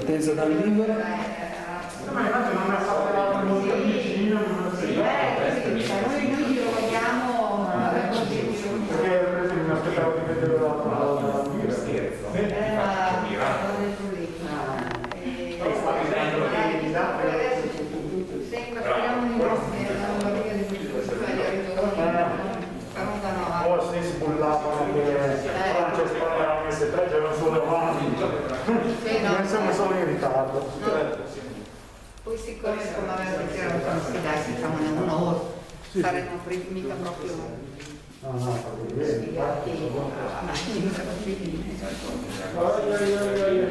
Partenza dal libero. Noi siamo solo in ritardo. Poi siccome come aveva detto erano tutti dai, siamo in un'ora, saremo mica proprio No, no, sfigati, ma mica proprio Ai, ai, ai,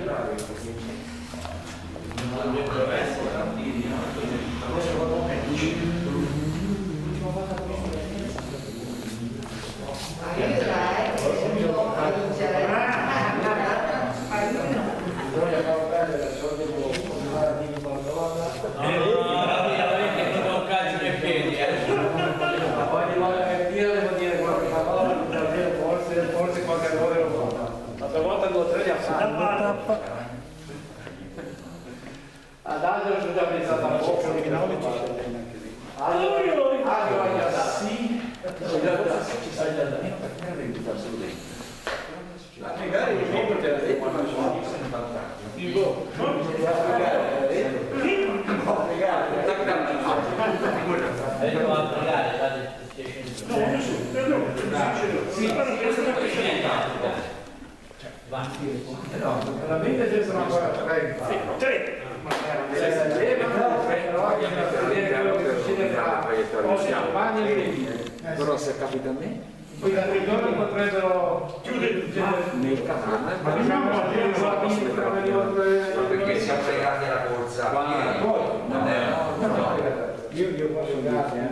A dalje už da mi zadam Ali, vedere quello che succede tra oggi, domani e venire. Però se capita a me, Poi da tre giorni potrebbero chiudere nel canale, Ma diciamo che la vita Ma perché siamo legati alla corsa? Non è Io, io posso dare